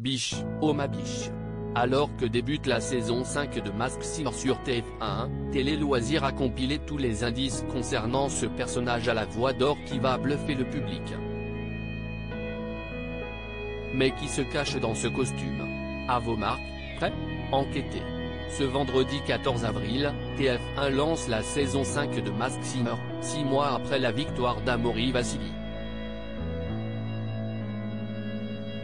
Biche, oh ma biche. Alors que débute la saison 5 de Mask Singer sur TF1, Télé Loisirs a compilé tous les indices concernant ce personnage à la voix d'or qui va bluffer le public. Mais qui se cache dans ce costume? À vos marques, prêts? Enquêtez. Ce vendredi 14 avril, TF1 lance la saison 5 de Mask Singer, six mois après la victoire d'Amaury Vassili.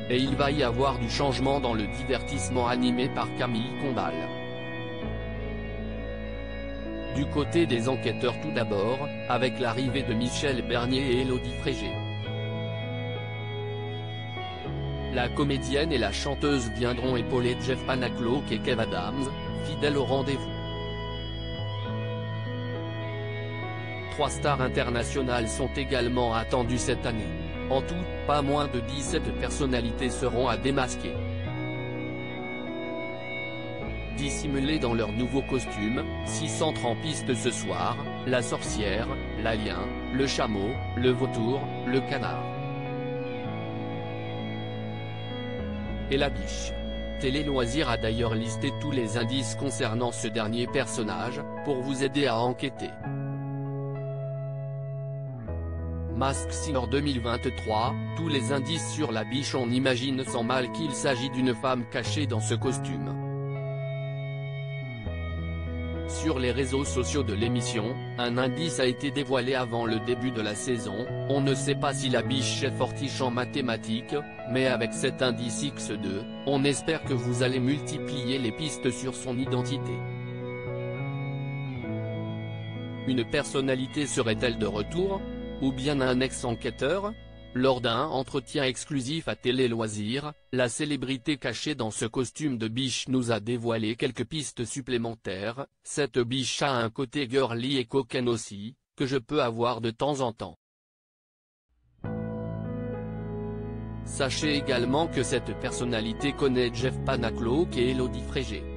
Et il va y avoir du changement dans le divertissement animé par Camille Combal. Du côté des enquêteurs tout d'abord, avec l'arrivée de Michel Bernier et Elodie Frégé. La comédienne et la chanteuse viendront épauler Jeff Panacloak et Kev Adams, fidèles au rendez-vous. Trois stars internationales sont également attendues cette année. En tout, pas moins de 17 personnalités seront à démasquer. Dissimulés dans leurs nouveaux costumes, 630 en piste ce soir, la sorcière, l'alien, le chameau, le vautour, le canard. Et la biche. Télé Loisirs a d'ailleurs listé tous les indices concernant ce dernier personnage, pour vous aider à enquêter. Mask Singer 2023, tous les indices sur la biche on imagine sans mal qu'il s'agit d'une femme cachée dans ce costume. Sur les réseaux sociaux de l'émission, un indice a été dévoilé avant le début de la saison, on ne sait pas si la biche est fortiche en mathématiques, mais avec cet indice X2, on espère que vous allez multiplier les pistes sur son identité. Une personnalité serait-elle de retour? Ou bien un ex-enquêteur Lors d'un entretien exclusif à Télé Loisirs, la célébrité cachée dans ce costume de biche nous a dévoilé quelques pistes supplémentaires, cette biche a un côté girly et coquin aussi, que je peux avoir de temps en temps. Sachez également que cette personnalité connaît Jeff Panacloak et Elodie Frégé.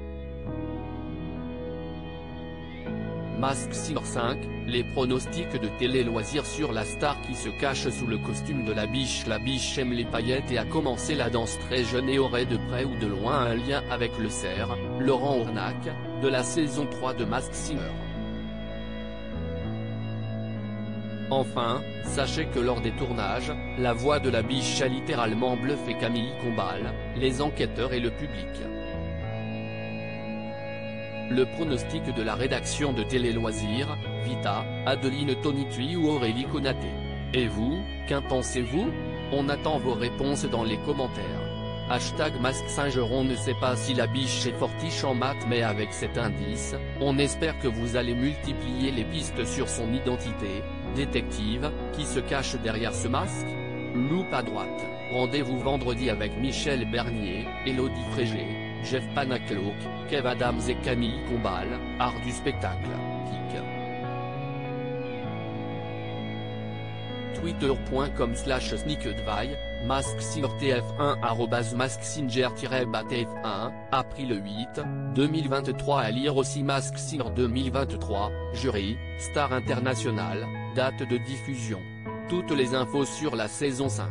Mask Singer 5, les pronostics de Télé Loisirs sur la star qui se cache sous le costume de la biche La biche aime les paillettes et a commencé la danse très jeune et aurait de près ou de loin un lien avec le cerf, Laurent Ournac, de la saison 3 de Mask Singer. Enfin, sachez que lors des tournages, la voix de la biche a littéralement bluffé Camille Combal, les enquêteurs et le public. Le pronostic de la rédaction de Télé Loisirs, Vita, Adeline Tonitui ou Aurélie Konaté. Et vous, qu'en pensez-vous? On attend vos réponses dans les commentaires. Hashtag Masque Saint-Geron ne sait pas si la biche est fortiche en maths mais avec cet indice, on espère que vous allez multiplier les pistes sur son identité, détective, qui se cache derrière ce masque? Loupe à droite, rendez-vous vendredi avec Michel Bernier, Elodie Frégé, Jeff Panacloak, Kev Adams et Camille Combal, art du spectacle, Kik. Twitter.com slash sneakedvy, masksinger1 arrobas masksinger-tf1, appris le 8, 2023 à lire aussi Mask Singer 2023, jury, star international, date de diffusion. Toutes les infos sur la saison 5.